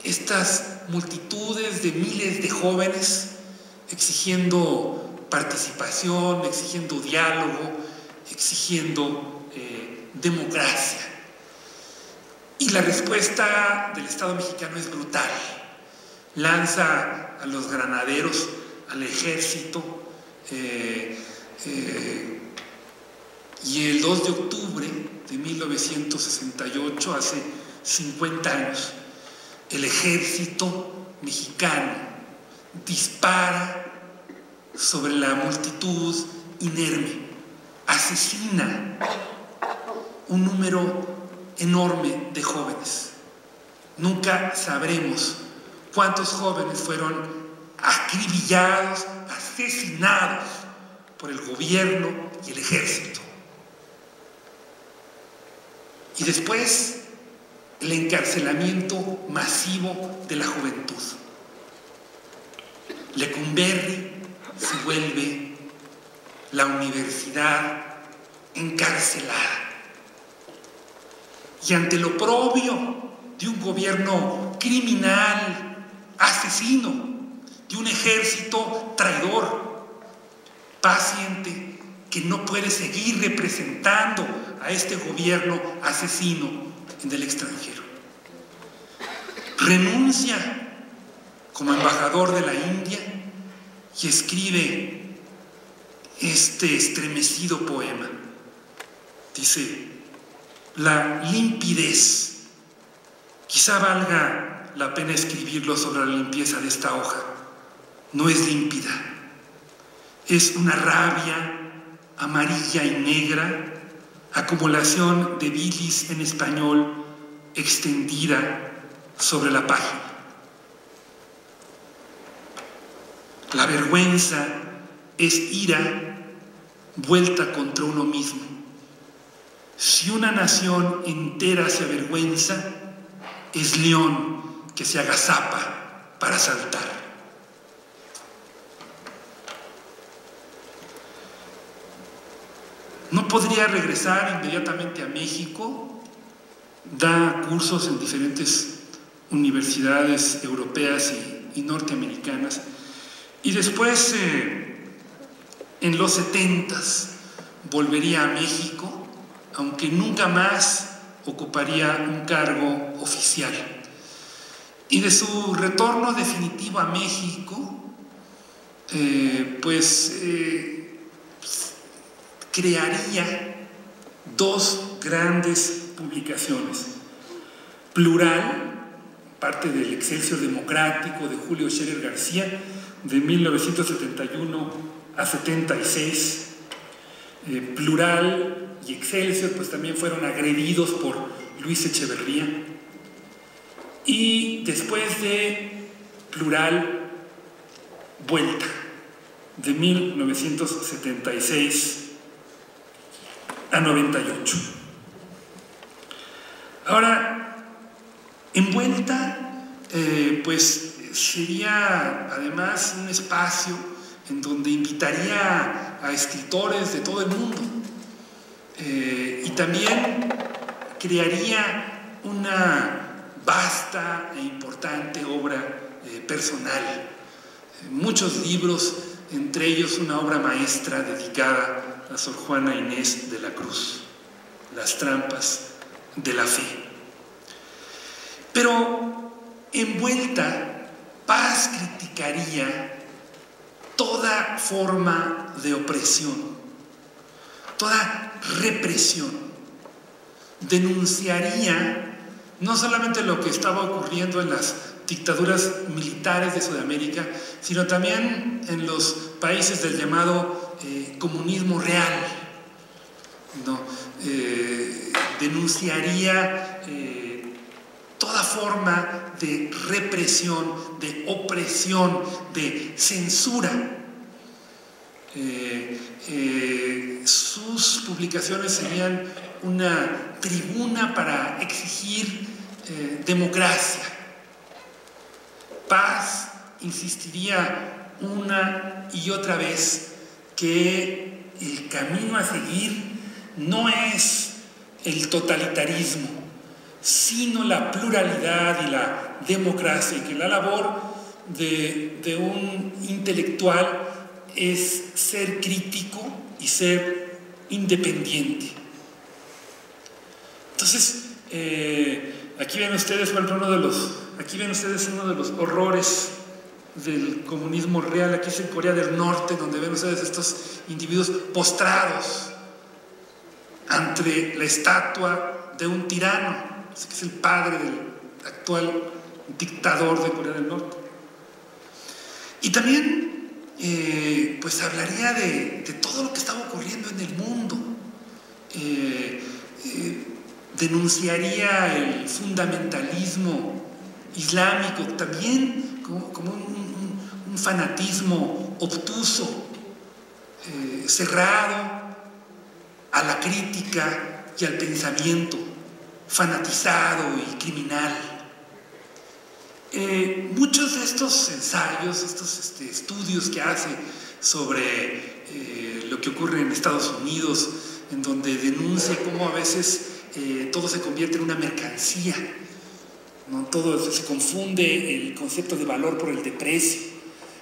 estas multitudes de miles de jóvenes exigiendo participación, exigiendo diálogo, exigiendo eh, democracia. Y la respuesta del Estado mexicano es brutal. Lanza a los granaderos, al ejército, eh, eh, y el 2 de octubre de 1968, hace 50 años, el ejército mexicano dispara sobre la multitud inerme, asesina un número enorme de jóvenes. Nunca sabremos cuántos jóvenes fueron acribillados, asesinados por el gobierno y el ejército. Y después el encarcelamiento masivo de la juventud. Lecumberri se vuelve la universidad encarcelada. Y ante lo propio de un gobierno criminal, asesino, de un ejército traidor, paciente, que no puede seguir representando a este gobierno asesino en el extranjero. Renuncia como embajador de la India y escribe este estremecido poema. Dice, la limpidez. Quizá valga la pena escribirlo sobre la limpieza de esta hoja. No es límpida. Es una rabia amarilla y negra, acumulación de bilis en español extendida sobre la página. La vergüenza es ira vuelta contra uno mismo. Si una nación entera se avergüenza, es león que se agazapa para saltar. No podría regresar inmediatamente a México, da cursos en diferentes universidades europeas y, norteamericanas, y después, eh, en los setentas, volvería a México, aunque nunca más ocuparía un cargo oficial. Y de su retorno definitivo a México, eh, pues eh, crearía dos grandes publicaciones. Plural, parte del Excelsior Democrático de Julio Scherer García, de 1971 a 76. Eh, Plural y Excelsior pues también fueron agredidos por Luis Echeverría. Y después de Plural, Vuelta, de 1976 a 98. Ahora, envuelta, eh, pues sería además un espacio en donde invitaría a escritores de todo el mundo eh, y también crearía una vasta e importante obra eh, personal. Muchos libros, entre ellos una obra maestra dedicada a Sor Juana Inés de la Cruz, las trampas de la fe. Pero envuelta, Paz criticaría toda forma de opresión, toda represión. Denunciaría no solamente lo que estaba ocurriendo en las dictaduras militares de Sudamérica, sino también en los países del llamado eh, comunismo real, ¿no? denunciaría toda forma de represión, de opresión, de censura. Eh, eh, sus publicaciones serían una tribuna para exigir eh, democracia. Paz insistiría una y otra vez que el camino a seguir no es el totalitarismo, sino la pluralidad y la democracia, y que la labor de, un intelectual es ser crítico y ser independiente. Entonces, eh, aquí ven ustedes, uno de los, aquí ven ustedes uno de los horrores del comunismo real, aquí es en Corea del Norte, donde ven ustedes estos individuos postrados ante la estatua de un tirano que es el padre del actual dictador de Corea del Norte. Y también, eh, pues hablaría de, todo lo que estaba ocurriendo en el mundo. Eh, eh, denunciaría el fundamentalismo islámico también como, un, fanatismo obtuso, cerrado a la crítica y al pensamiento fanatizado y criminal. Eh, muchos de estos ensayos, estos este, estudios que hace sobre eh, lo que ocurre en Estados Unidos, en donde denuncia cómo a veces eh, todo se convierte en una mercancía, ¿no? todo se confunde el concepto de valor por el de precio.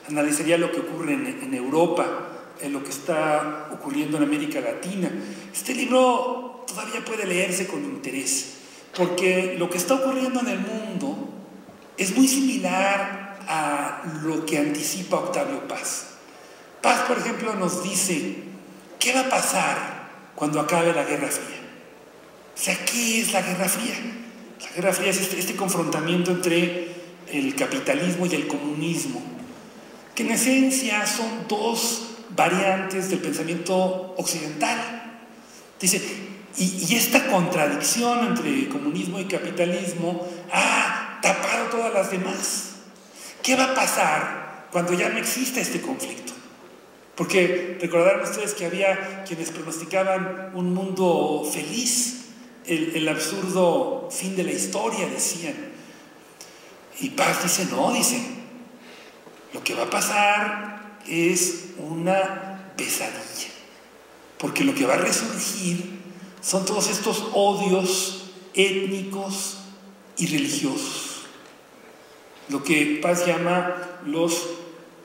Analizaría lo que ocurre en, Europa, en lo que está ocurriendo en América Latina. Este libro todavía puede leerse con interés porque lo que está ocurriendo en el mundo es muy similar a lo que anticipa Octavio Paz. Paz, por ejemplo, nos dice, ¿qué va a pasar cuando acabe la Guerra Fría? O sea, ¿qué es la Guerra Fría? La Guerra Fría es este, este confrontamiento entre el capitalismo y el comunismo, que en esencia son dos variantes del pensamiento occidental. Dice, y, esta contradicción entre comunismo y capitalismo ha tapado todas las demás. ¿Qué va a pasar cuando ya no exista este conflicto? Porque recordarán ustedes que había quienes pronosticaban un mundo feliz, el, absurdo fin de la historia, decían. Y Paz dice, no, dice, lo que va a pasar es una pesadilla, porque lo que va a resurgir son todos estos odios étnicos y religiosos, lo que Paz llama los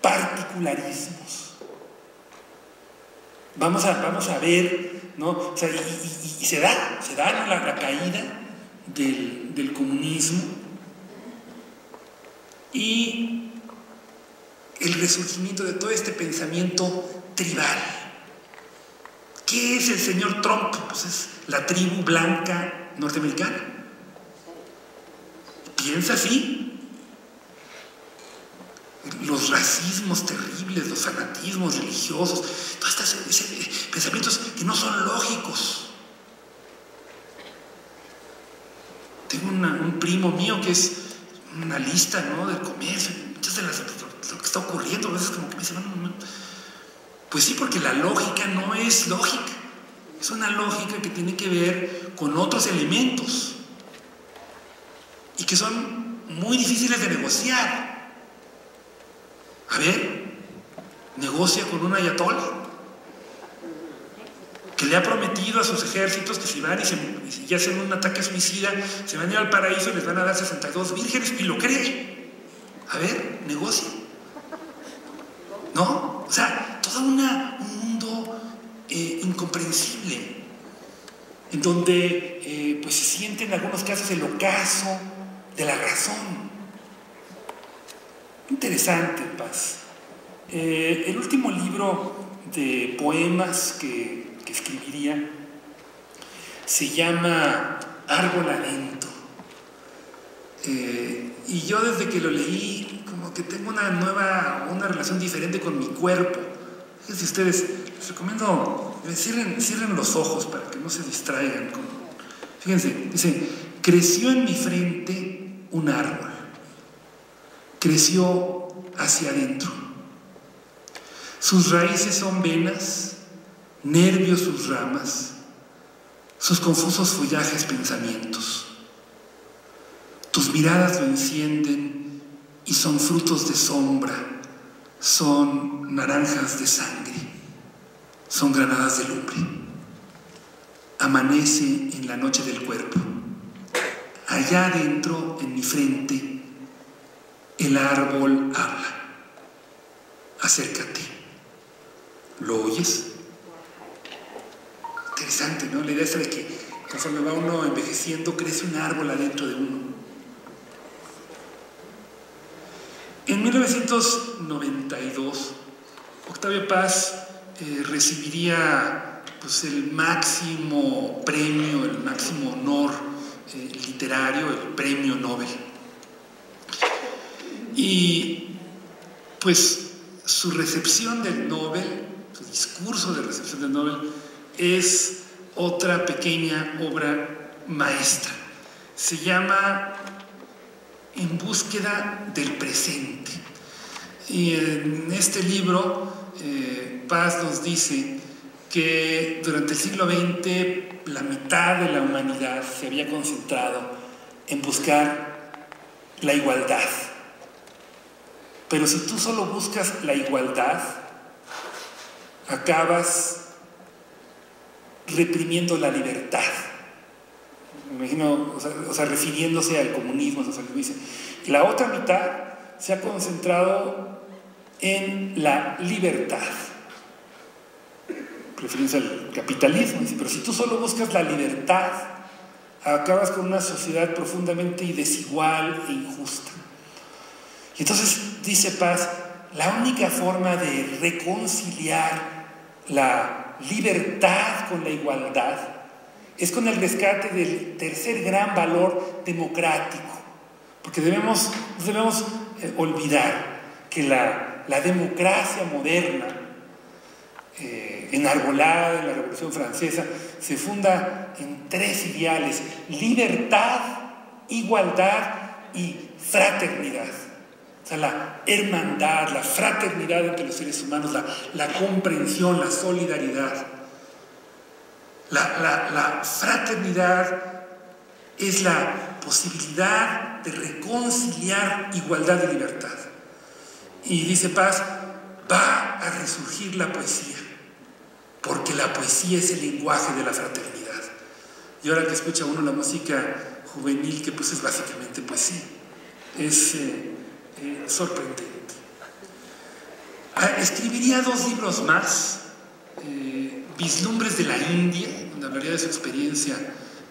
particularismos. Vamos a, vamos a ver, ¿no? y, se da, se da la, caída del, del comunismo y el resurgimiento de todo este pensamiento tribal ¿Qué es el señor Trump? Pues es la tribu blanca norteamericana. Piensa así. Los racismos terribles, los fanatismos religiosos, todos estos pensamientos que no son lógicos. Tengo un primo mío que es una lista ¿no? del comercio, muchas de las lo que está ocurriendo, a veces como que me dice, no, no, no pues sí, porque la lógica no es lógica. Es una lógica que tiene que ver con otros elementos y que son muy difíciles de negociar. A ver, negocia con un ayatollah que le ha prometido a sus ejércitos que si van y, se, hacen un ataque suicida, se van a ir al paraíso y les van a dar 62 vírgenes y lo cree. A ver, negocia. ¿No? O sea, todo un mundo eh, incomprensible, en donde eh, pues se siente en algunos casos el ocaso de la razón. Interesante, Paz. Eh, el último libro de poemas que, escribiría se llama Árbol Adento. y yo desde que lo leí, como que tengo una nueva, una relación diferente con mi cuerpo. Fíjense ustedes, les recomiendo. Cierren, cierren los ojos para que no se distraigan. Fíjense, dice, creció en mi frente un árbol, creció hacia adentro. Sus raíces son venas, nervios sus ramas, sus confusos follajes pensamientos. Tus miradas lo encienden y son frutos de sombra, son naranjas de sangre, son granadas de lumbre. Amanece en la noche del cuerpo. Allá adentro, en mi frente, el árbol habla. Acércate. ¿Lo oyes? Interesante, ¿no? La idea es de que conforme va uno envejeciendo, crece un árbol adentro de uno. En 1992, Octavio Paz eh, recibiría pues, el máximo premio, el máximo honor eh, literario, el premio Nobel. Y pues su recepción del Nobel, su discurso de recepción del Nobel, es otra pequeña obra maestra. Se llama En búsqueda del presente. Y en este libro, eh, Paz nos dice que durante el siglo XX la mitad de la humanidad se había concentrado en buscar la igualdad. Pero si tú solo buscas la igualdad, acabas reprimiendo la libertad. Me imagino, o sea, refiriéndose al comunismo, dice. La otra mitad se ha concentrado en la libertad, refiriéndose al capitalismo. Pero si tú solo buscas la libertad, acabas con una sociedad profundamente desigual e injusta. Y entonces dice Paz, la única forma de reconciliar la libertad con la igualdad, es con el rescate del tercer gran valor democrático. Porque debemos, debemos eh, olvidar que la, democracia moderna, eh, enarbolada en la Revolución Francesa, se funda en tres ideales, libertad, igualdad y fraternidad. O sea, la hermandad, la fraternidad entre los seres humanos, la, comprensión, la solidaridad. La, la fraternidad es la posibilidad de reconciliar igualdad y libertad. Y dice Paz, va a resurgir la poesía, porque la poesía es el lenguaje de la fraternidad. Y ahora que escucha uno la música juvenil, que pues es básicamente poesía, es... Eh, eh, sorprendente. Ah, escribiría dos libros más, eh, Vislumbres de la India, donde hablaría de su experiencia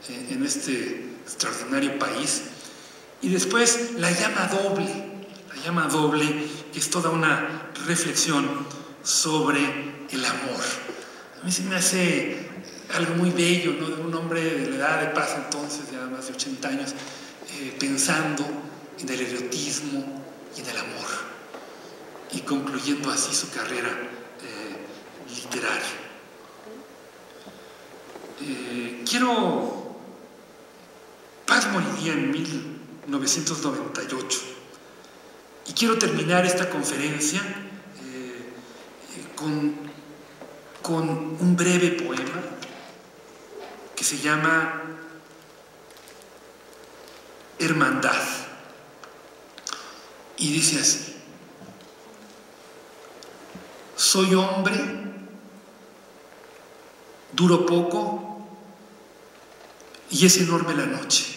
eh, en este extraordinario país, y después La llama doble, La llama doble, que es toda una reflexión sobre el amor. A mí se me hace algo muy bello, ¿no? De un hombre de la edad de paz entonces, ya más de 80 años, pensando en el erotismo, y del amor, y concluyendo así su carrera eh, literaria. Eh, quiero, Paz moriría en 1998, y quiero terminar esta conferencia eh, con, con un breve poema que se llama Hermandad. Y dice así, soy hombre, duro poco y es enorme la noche.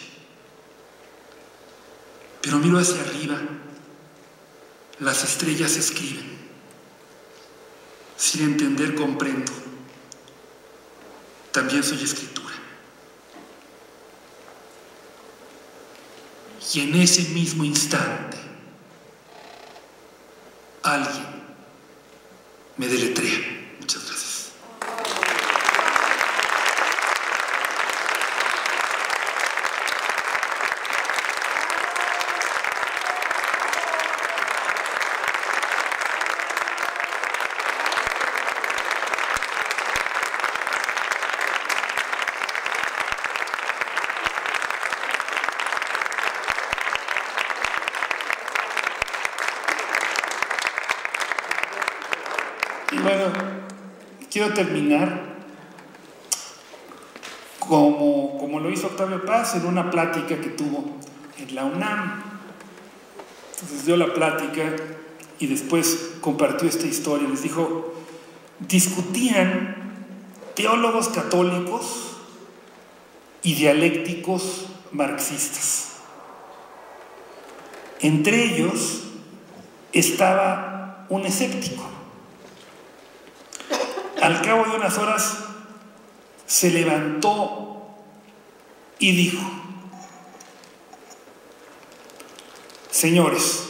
Pero miro hacia arriba, las estrellas escriben. Sin entender comprendo. También soy escritura. Y en ese mismo instante, me deletrea. Quiero terminar como, como lo hizo Octavio Paz en una plática que tuvo en la UNAM. Entonces dio la plática y después compartió esta historia. Les dijo, discutían teólogos católicos y dialécticos marxistas. Entre ellos estaba un escéptico. Cabo de unas horas se levantó y dijo, señores,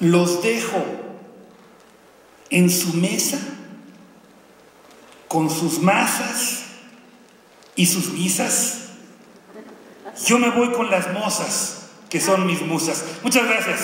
los dejo en su mesa con sus masas y sus misas. Yo me voy con las mozas, que son mis musas. Muchas gracias.